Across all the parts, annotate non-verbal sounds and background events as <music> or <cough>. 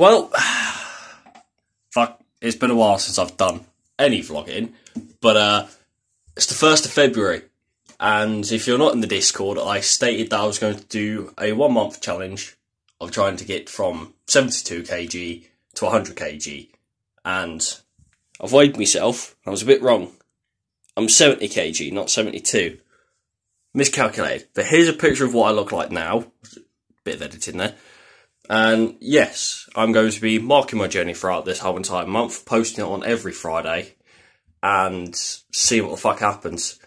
Well, <sighs> fuck, it's been a while since I've done any vlogging, but uh, it's the 1st of February, and if you're not in the Discord, I stated that I was going to do a one month challenge of trying to get from 72 kg to 100 kg, and I've weighed myself, I was a bit wrong. I'm 70 kg, not 72. Miscalculated. But here's a picture of what I look like now. Bit of editing there. And yes, I'm going to be marking my journey throughout this whole entire month, posting it on every Friday, and seeing what the fuck happens.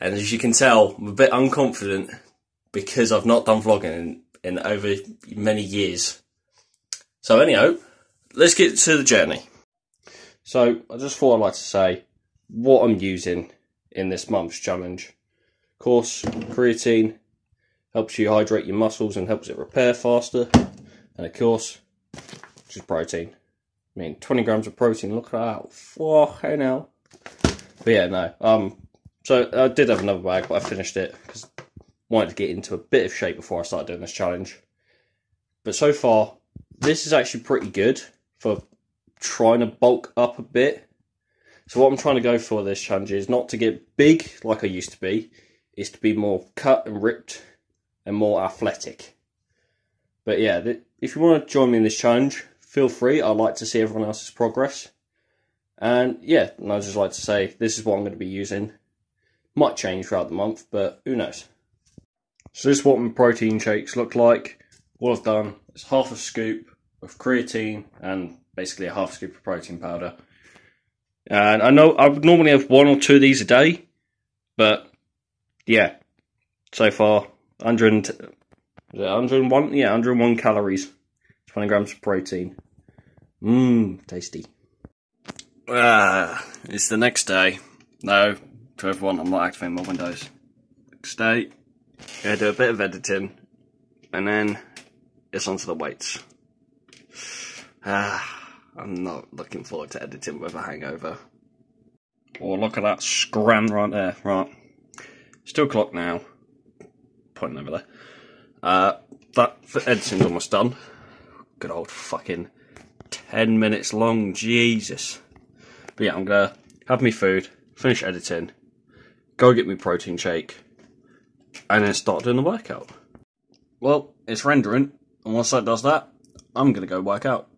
And as you can tell, I'm a bit unconfident because I've not done vlogging in, in over many years. So anyhow, let's get to the journey. So I just thought I'd like to say what I'm using in this month's challenge. Of course, creatine helps you hydrate your muscles and helps it repair faster. And of course, just protein. I mean, 20 grams of protein, look at that. Fucking hell. But yeah, no. Um, so I did have another bag, but I finished it because I wanted to get into a bit of shape before I started doing this challenge. But so far, this is actually pretty good for trying to bulk up a bit. So what I'm trying to go for this challenge is not to get big like I used to be, is to be more cut and ripped and more athletic. But yeah, if you want to join me in this challenge, feel free. I'd like to see everyone else's progress. And yeah, and I'd just like to say this is what I'm going to be using. Might change throughout the month, but who knows. So this is what my protein shakes look like. What I've done is half a scoop of creatine and basically a half scoop of protein powder. And I know I would normally have one or two of these a day, but yeah, so far 100, is it 101? Yeah, 101 calories, 20 grams of protein. Mmm, tasty. Ah, it's the next day. No, to everyone, I'm not activating my windows. Next day, gonna do a bit of editing, and then it's onto the weights. Ah. I'm not looking forward to editing with a hangover. Oh, look at that scran right there. Right. Still clock now. Pointing over there. Uh, that editing's almost done. Good old fucking 10 minutes long. Jesus. But yeah, I'm gonna have me food, finish editing, go get me protein shake, and then start doing the workout. Well, it's rendering, and once that does that, I'm gonna go work out.